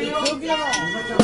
おめでと。